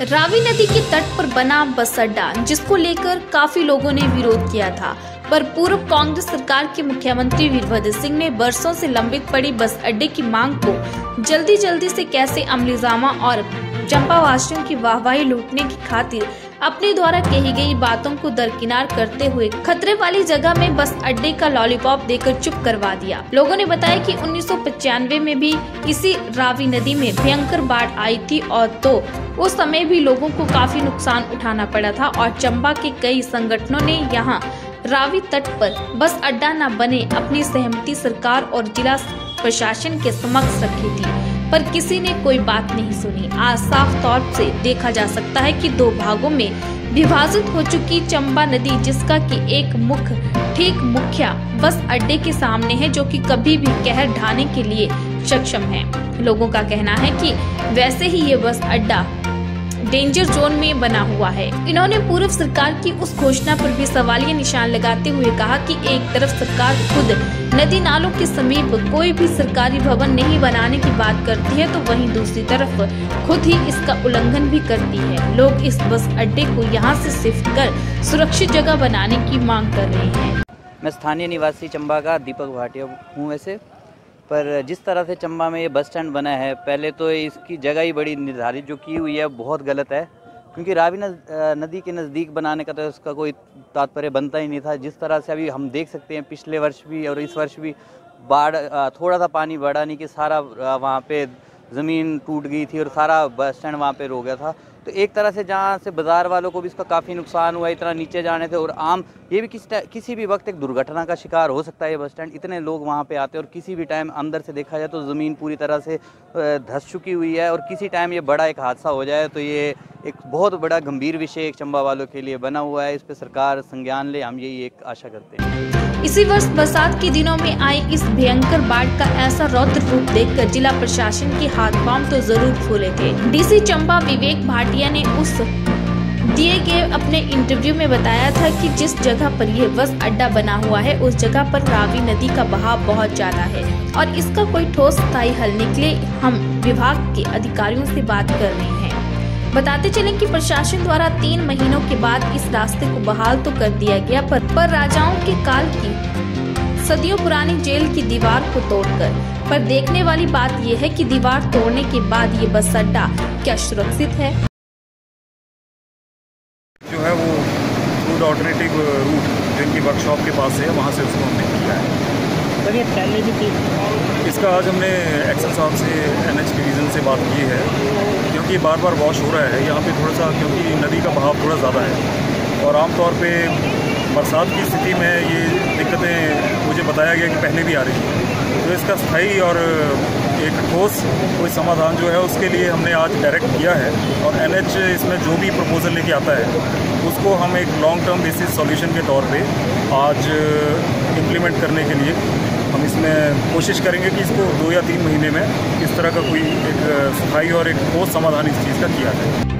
रावी नदी के तट पर बना बस अड्डा जिसको लेकर काफ़ी लोगों ने विरोध किया था। पर पूर्व कांग्रेस सरकार के मुख्यमंत्री वीरभद्र सिंह ने बरसों से लंबित पड़ी बस अड्डे की मांग को जल्दी जल्दी से कैसे अमलीजामा और चंपा वासियों की वाहवाही लूटने की खातिर अपने द्वारा कही गई बातों को दरकिनार करते हुए खतरे वाली जगह में बस अड्डे का लॉलीपॉप देकर चुप करवा दिया। लोगों ने बताया कि उन्नीस में भी इसी रावी नदी में भयंकर बाढ़ आई थी और तो उस समय भी लोगों को काफ़ी नुकसान उठाना पड़ा था और चंबा के कई संगठनों ने यहाँ रावी तट पर बस अड्डा न बने अपनी सहमति सरकार और जिला प्रशासन के समक्ष रखी थी। पर किसी ने कोई बात नहीं सुनी। आज साफ़ तौर से देखा जा सकता है कि दो भागों में विभाजित हो चुकी चंबा नदी, जिसका कि एक मुख, ठीक मुखिया, बस अड्डे के सामने है, जो कि कभी भी कहर ढाने के लिए सक्षम है। लोगों का कहना है कि वैसे ही ये बस अड्डा डेंजर जोन में बना हुआ है। इन्होंने पूर्व सरकार की उस घोषणा पर भी सवालिया निशान लगाते हुए कहा कि एक तरफ़ सरकार खुद नदी नालों के समीप कोई भी सरकारी भवन नहीं बनाने की बात करती है तो वहीं दूसरी तरफ़ खुद ही इसका उल्लंघन भी करती है। लोग इस बस अड्डे को यहाँ से शिफ्ट कर सुरक्षित जगह बनाने की मांग कर रहे हैं। मैं स्थानीय निवासी चंबा का दीपक भाटिया हूँ वैसे। पर जिस तरह से चंबा में ये बस स्टैंड बना है, पहले तो इसकी जगह ही बड़ी निर्धारित जो की हुई है, बहुत गलत है। क्योंकि रावी नदी के नज़दीक बनाने का तो उसका कोई तात्पर्य बनता ही नहीं था। जिस तरह से अभी हम देख सकते हैं, पिछले वर्ष भी और इस वर्ष भी बाढ़ थोड़ा सा पानी बढ़ा, नहीं कि सारा वहाँ पे ज़मीन टूट गई थी और सारा बस स्टैंड वहाँ पे रो गया था। तो एक तरह से जहाँ से बाज़ार वालों को भी इसका काफ़ी नुकसान हुआ, इतना नीचे जाने से और आम, ये भी किसी किसी भी वक्त एक दुर्घटना का शिकार हो सकता है ये बस स्टैंड। इतने लोग वहाँ पे आते हैं और किसी भी टाइम अंदर से देखा जाए तो ज़मीन पूरी तरह से धस चुकी हुई है और किसी टाइम ये बड़ा एक हादसा हो जाए तो ये एक बहुत बड़ा गंभीर विषय एक चंबा वालों के लिए बना हुआ है। इस पर सरकार संज्ञान ले, हम यही एक आशा करते हैं। इसी वर्ष बरसात के दिनों में आई इस भयंकर बाढ़ का ऐसा रौद्र रूप देखकर जिला प्रशासन के हाथ पाँव तो ज़रूर फूले थे। डीसी चंबा विवेक भाटिया ने उस दिए गए अपने इंटरव्यू में बताया था कि जिस जगह पर यह बस अड्डा बना हुआ है उस जगह पर रावी नदी का बहाव बहुत ज़्यादा है। और इसका कोई ठोस स्थायी हल निकले हम विभाग के अधिकारियों से बात कर रहे हैं। बताते चले कि प्रशासन द्वारा तीन महीनों के बाद इस रास्ते को बहाल तो कर दिया गया पर, पर राजाओं के काल की सदियों पुरानी जेल की दीवार को तोड़कर। पर देखने वाली बात यह है कि दीवार तोड़ने के बाद ये बस अड्डा क्या सुरक्षित है जो है वो फ़ूड ऑल्टरनेटिव रूट जिनकी वर्कशॉप के पास है वहाँ से उसको हमने किया है। सर ये पहले भी थी? इसका आज हमने एक्शन साहब से एन एच डिवीज़न से बात की है क्योंकि बार बार वॉश हो रहा है यहाँ पे थोड़ा सा क्योंकि नदी का बहाव थोड़ा ज़्यादा है। और आमतौर पे बरसात की स्थिति में ये दिक्कतें मुझे बताया गया कि पहले भी आ रही हैं। तो इसका स्थायी और एक ठोस कोई समाधान जो है उसके लिए हमने आज डायरेक्ट किया है। और एनएच इसमें जो भी प्रपोज़ल लेके आता है उसको हम एक लॉन्ग टर्म बेसिस सॉल्यूशन के तौर पे आज इम्प्लीमेंट करने के लिए हम इसमें कोशिश करेंगे कि इसको दो या तीन महीने में इस तरह का कोई एक स्थायी और एक ठोस समाधान इस चीज़ का किया जाए।